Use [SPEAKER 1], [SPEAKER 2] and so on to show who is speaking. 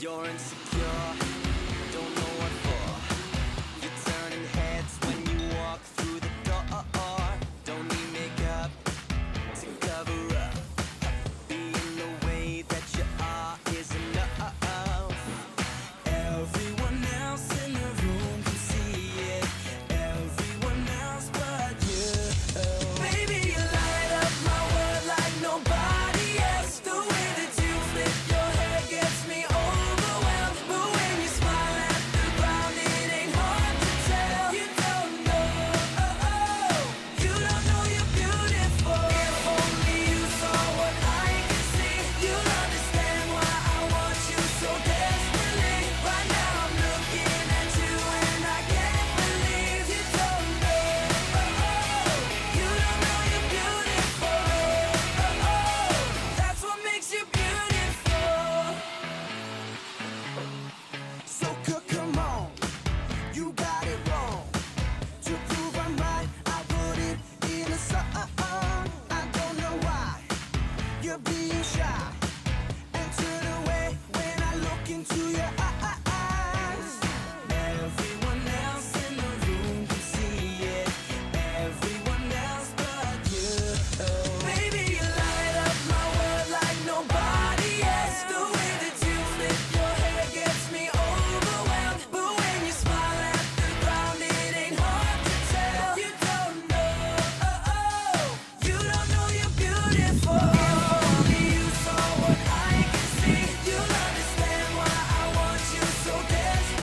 [SPEAKER 1] You're insecure you shot.